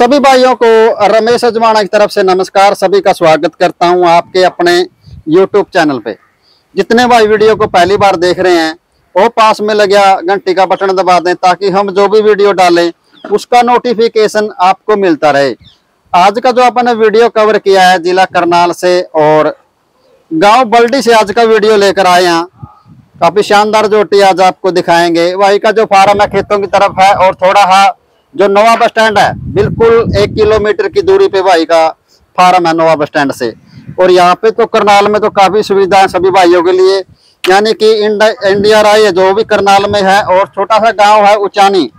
सभी भाइयों को रमेश अजवाना की तरफ़ से नमस्कार। सभी का स्वागत करता हूँ आपके अपने YouTube चैनल पे। जितने भाई वीडियो को पहली बार देख रहे हैं, वो पास में लगे घंटी का बटन दबा दें ताकि हम जो भी वीडियो डालें, उसका नोटिफिकेशन आपको मिलता रहे। आज का जो अपन वीडियो कवर किया है, जिला करनाल से और गाँव बल्डी से आज का वीडियो लेकर आए हैं। काफ़ी शानदार जोटी आज आपको दिखाएँगे। वही का जो फार्म है, खेतों की तरफ़ है और थोड़ा हा जो नवा बस स्टैंड है, बिल्कुल एक किलोमीटर की दूरी पे भाई का फार्म है नवा बस स्टैंड से। और यहाँ पे तो करनाल में तो काफ़ी सुविधा है सभी भाइयों के लिए। यानी कि इंडिया राय जो भी करनाल में है और छोटा सा गाँव है उचानी,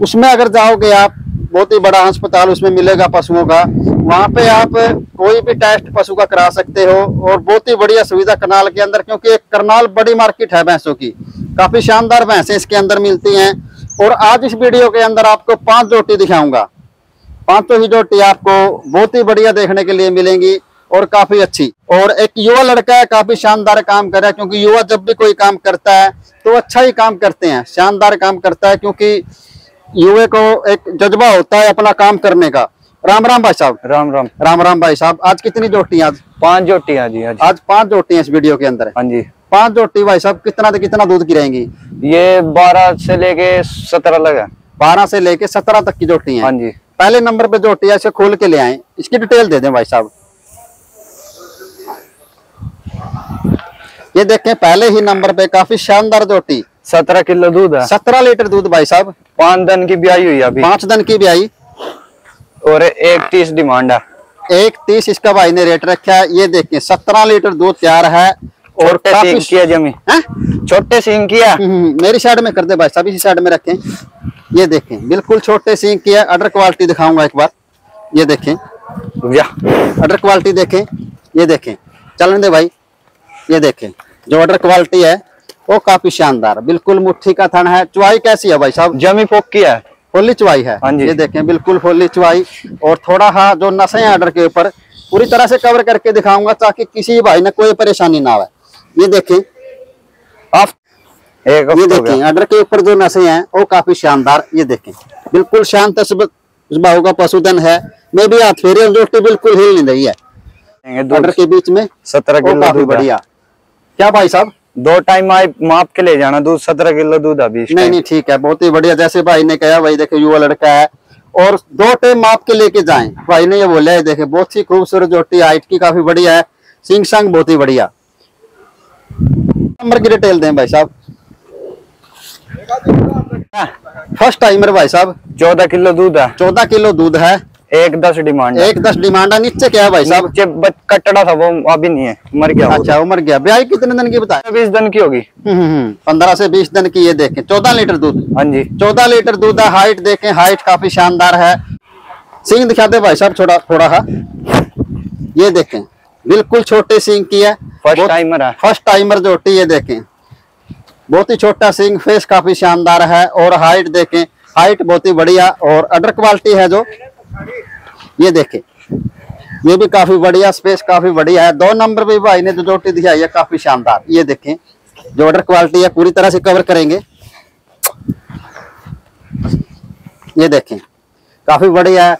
उसमें अगर जाओगे आप, बहुत ही बड़ा अस्पताल उसमें मिलेगा पशुओं का। वहाँ पे आप कोई भी टेस्ट पशु का करा सकते हो और बहुत ही बढ़िया सुविधा करनाल के अंदर, क्योंकि एक करनाल बड़ी मार्केट है भैंसों की। काफ़ी शानदार भैंसें इसके अंदर मिलती हैं। और आज इस वीडियो के अंदर आपको पाँच जोटी दिखाऊँगा। पाँचों ही जोटी आपको बहुत ही बढ़िया देखने के लिए मिलेंगी और काफ़ी अच्छी। और एक युवा लड़का है काफ़ी शानदार काम कर रहा है क्योंकि युवा जब भी कोई काम करता है तो अच्छा ही काम करते हैं शानदार काम करता है क्योंकि युवे को एक जज्बा होता है अपना काम करने का। राम राम भाई साहब। राम राम। राम राम भाई साहब आज कितनी जोटी आज? पाँच जोटियाँ जी आज। आज पाँच जोटी हैं इस वीडियो के अंदर। हाँ जी। पाँच जोटी भाई साहब कितना से कितना दूध की रहेंगी? ये बारह से लेके सत्रह लग बारह से लेके सत्रह तक की जोटी है। हाँ जी। पहले नंबर पे जोटी है इसे खोल के ले आए। इसकी डिटेल दे दें भाई साहब। ये देखें पहले ही नंबर पे काफ़ी शानदार जोटी सत्रह किलो दूध है। सत्रह लीटर दूध भाई साहब। पाँच दिन की ब्याई हुई अभी। पाँच दिन की ब्याई। और एक तीस डिमांड है। एक तीस इसका भाई ने रेट रखा है। ये देखें सत्रह लीटर दूध तैयार है। और छोटे काफ़ी सिंह की है? जमी छोटे सिंह की है हम्म, मेरी साइड में कर दे भाई साहब इसी साइड में रखें। ये देखें बिल्कुल छोटे सिंह की है अडर क्वालिटी दिखाऊँगा एक बार। ये देखें। अडर क्वालिटी देखें ये देखें। चलन दे भाई ये देखें। जो अडर क्वालिटी है वो काफ़ी शानदार बिल्कुल मुट्ठी का थन है। चुवाई कैसी है भाई साहब? जमी फोक की है। फोली चुवाई है। हाँ ये देखें बिल्कुल फोली चुवाई और थोड़ा हा जो नशे हैं अडर के ऊपर पूरी तरह से कवर करके दिखाऊँगा ताकि किसी भाई ने कोई परेशानी ना आए। ये देखें। आप एक ये देखें अडर के ऊपर जो नशे हैं वो काफ़ी शानदार ये देखें। बिल्कुल शांत स्वभाव का पशुधन है। मैं भी हाथ फेरे रोटी बिल्कुल हिल नहीं रही है। अडर के बीच में सत्रह किलो काफ़ी बढ़िया। क्या भाई साहब? दो टाइम आए माप के ले जाना दूध सत्रह किलो दूध अभी नहीं नहीं ठीक है बहुत ही बढ़िया। जैसे भाई ने कहा भाई देखे युवा लड़का है। और दो टाइम माप के लेके जाएँ। भाई ने ये बोला है देखे बहुत ही खूबसूरत जोटी हाइट की काफ़ी बढ़िया है। सिंग संग बहुत ही बढ़िया। नंबर की डिटेल दें भाई साहब फ़र्स्ट टाइमर भाई साहब चौदह किलो दूध है चौदह किलो दूध है एक दस डिमांड एक दस डिमांड है नीचे क्या है भाई साहब नीचे कटड़ा था वो अभी नहीं है मर गया वो। अच्छा उम्र गया ब्याह कितने दिन की बताया बीस दिन की होगी पंद्रह से बीस दिन की ये देखें चौदह लीटर दूध हाँ जी चौदह लीटर दूध है हाइट देखें हाइट काफ़ी शानदार है सिंग दिखा दे भाई साहब थोड़ा थोड़ा हा ये देखें बिल्कुल छोटे सिंह की है फ़र्स्ट टाइमर है। फ़र्स्ट टाइमर जोटी ये देखें। बहुत ही छोटा सिंग फेस काफ़ी शानदार है और हाइट देखें। हाइट बहुत ही बढ़िया और अडर क्वालिटी है जो। ये देखें। ये भी काफ़ी बढ़िया स्पेस काफ़ी बढ़िया है। दो नंबर भी भाई ने जो जोटी दिखाई है काफ़ी शानदार। ये देखें जो अडर क्वालिटी है पूरी तरह से कवर करेंगे। ये देखें काफ़ी बढ़िया है।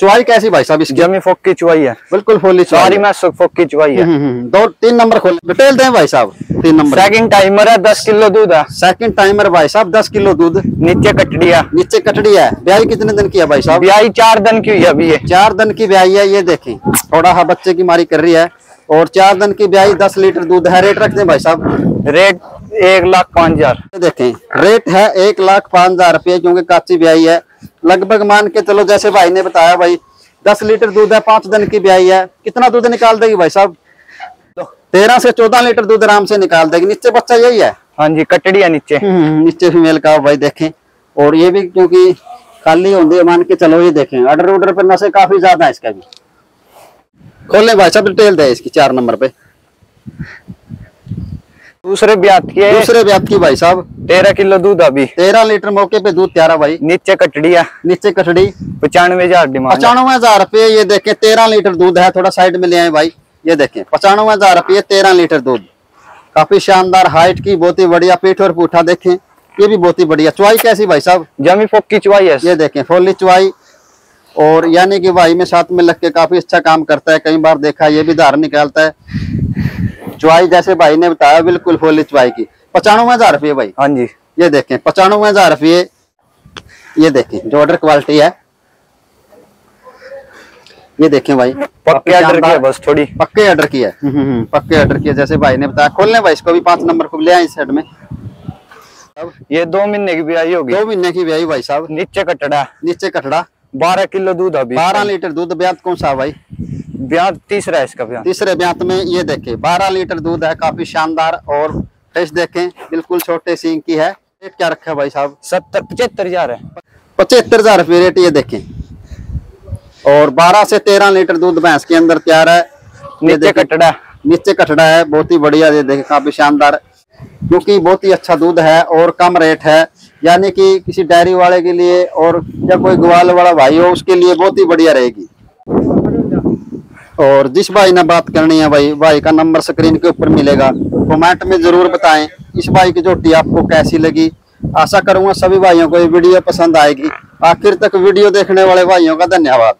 चुवाई कैसी भाई साहब इसकी? जमी फोक की चुवाई है। बिल्कुल फुल्ली सारी मैं फोक की चुवाई है। हम्म, हम्म, दो तीन नंबर खोल डिटेल दें भाई साहब तीन नंबर। सेकंड टाइमर है दस किलो दूध है। सेकंड टाइमर भाई साहब दस किलो दूध। नीचे कटड़िया नीचे कटड़ी है। ब्याई कितने दिन की है भाई साहब? ब्याई चार दिन की हुई है अभी चार दिन की ब्याई है ये देखें थोड़ा हा बच्चे की मारी कर रही है। और चार दिन की ब्याई दस लीटर दूध है। रेट रख दें भाई साहब। रेट एक लाख पाँच हज़ार। देखें रेट है एक लाख पाँच हज़ार रुपये क्योंकि काची ब्याई है। लगभग मान के चलो जैसे भाई ने बताया भाई दस लीटर दूध है पाँच दिन की ब्याई है। कितना दूध निकाल देगी भाई साहब? तेरह से चौदह लीटर दूध आराम से निकाल देगी। नीचे बच्चा यही है। हाँ जी कटड़ी है नीचे। हम्म, नीचे फीमेल का भाई देखें। और ये भी क्योंकि खाली होंगे मान के चलो ये देखें। ऑर्डर ऑर्डर पे नशे काफ़ी ज़्यादा है इसका भी। खोलें भाई साहब डिटेल दे इसकी चार नंबर पे। दूसरे ब्यात की है। दूसरे व्याप की भाई साहब। तेरह किलो दूध अभी। तेरह लीटर मौके पे दूध त्यारा भाई। नीचे कटड़ी है। नीचे कटड़ी। पचानवे हज़ार डिमांड पचानवे हज़ार रुपये ये देखे तेरह लीटर दूध है थोड़ा साइड में ले आए भाई। ये देखें पचानवे हज़ार रुपये तेरह लीटर दूध। काफ़ी शानदार हाइट की बहुत ही बढ़िया पीठ और पूठा देखे। ये भी बहुत ही बढ़िया। चुवाई कैसी भाई साहब? जमी फोक की चुवाई है। ये देखे फोली चुवाई और यानी कि भाई में साथ में लग के काफ़ी अच्छा काम करता है। कई बार देखा ये भी धार निकालता है। चुवाई जैसे भाई ने बताया बिल्कुल फुल चुवाई की। पचानवे हज़ार रुपये भाई। हाँ जी। ये देखें पचानवे हज़ार रुपये। ये देखें जो ऑर्डर क्वालिटी है। ये देखें भाई। पक्के ऑर्डर शानदार- किया बस थोड़ी। पक्के ऑर्डर किया है। हम्म, हम्म, पक्के ऑर्डर किया जैसे भाई ने बताया। खोलने भाई इसको भी पाँच नंबर को ले आए इस साइड में। ये दो महीने की ब्याई होगी। दो महीने की ब्याई भाई साहब। नीचे कटड़ा। नीचे कटड़ा। बारह किलो दूध अभी। बारह लीटर दूध ब्यात कौन सा भाई? ब्याह तीसरा है इसका ब्याह तीसरे ब्यात में ये देखे बारह लीटर दूध है काफ़ी शानदार और टेस्ट देखें बिल्कुल छोटे सींग की है। रेट क्या रखा है भाई साहब? सत्तर पचहत्तर हज़ार है। पचहत्तर हज़ार रुपये रेट ये देखें। और बारह से तेरह लीटर दूध भैंस के अंदर तैयार है। नीचे कटड़ा। नीचे कटड़ा है बहुत ही बढ़िया ये देखें काफ़ी शानदार। क्योंकि बहुत ही अच्छा दूध है और कम रेट है। यानी कि किसी डेयरी वाले के लिए और या कोई ग्वाल वाला भाई हो उसके लिए बहुत ही बढ़िया रहेगी। और जिस भाई ने बात करनी है भाई भाई का नंबर स्क्रीन के ऊपर मिलेगा। कमेंट में ज़रूर बताएँ इस भाई की जोटी आपको कैसी लगी। आशा करूँगा सभी भाइयों को ये वीडियो पसंद आएगी। आखिर तक वीडियो देखने वाले भाइयों का धन्यवाद।